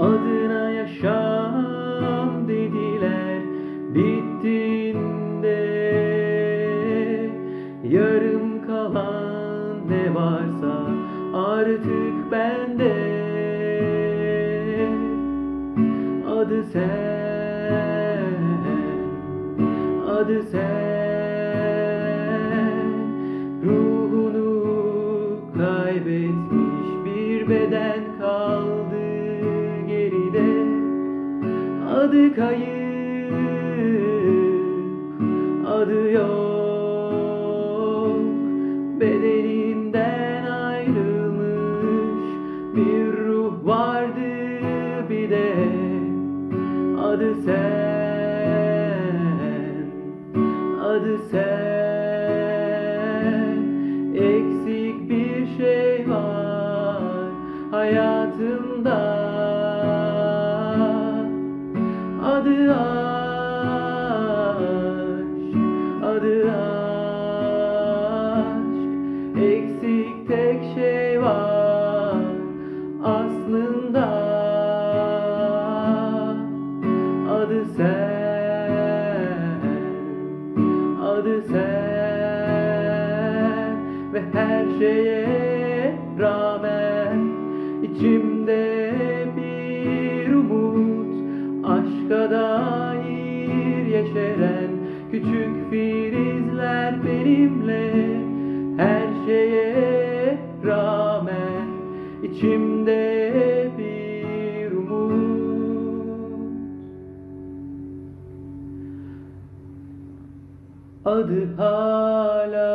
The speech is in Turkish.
Adına yaşam dediler bittiğinde. Yarım kalan ne varsa artık bende. Adı sen, adı sen. Ruhunu kaybetmiş bir beden Adı kayıp, adı yok. Bedeninden ayrılmış bir ruh vardı bir de Adı sen, adı sen adı sen Ve her şeye rağmen içimde bir umut Aşka dair yeşeren küçük filizler benimle Her şeye rağmen içimde Adı hala